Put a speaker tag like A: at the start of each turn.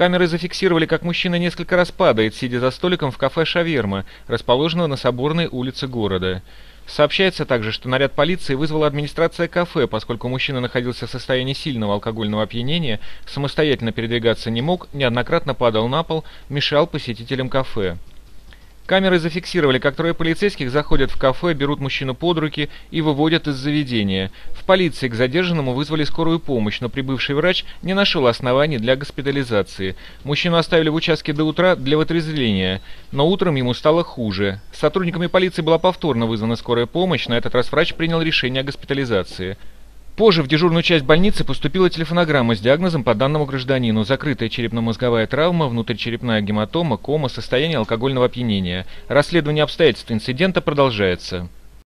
A: Камеры зафиксировали, как мужчина несколько раз падает, сидя за столиком в кафе «Шаверма», расположенного на Соборной улице города. Сообщается также, что наряд полиции вызвала администрация кафе, поскольку мужчина находился в состоянии сильного алкогольного опьянения, самостоятельно передвигаться не мог, неоднократно падал на пол, мешал посетителям кафе. Камеры зафиксировали, как трое полицейских заходят в кафе, берут мужчину под руки и выводят из заведения. В полиции к задержанному вызвали скорую помощь, но прибывший врач не нашел оснований для госпитализации. Мужчину оставили в участке до утра для вытрезвления, но утром ему стало хуже. Сотрудниками полиции была повторно вызвана скорая помощь, на этот раз врач принял решение о госпитализации. Позже в дежурную часть больницы поступила телефонограмма с диагнозом по данному гражданину. Закрытая черепно-мозговая травма, внутричерепная гематома, кома, состояние алкогольного опьянения. Расследование обстоятельств инцидента продолжается.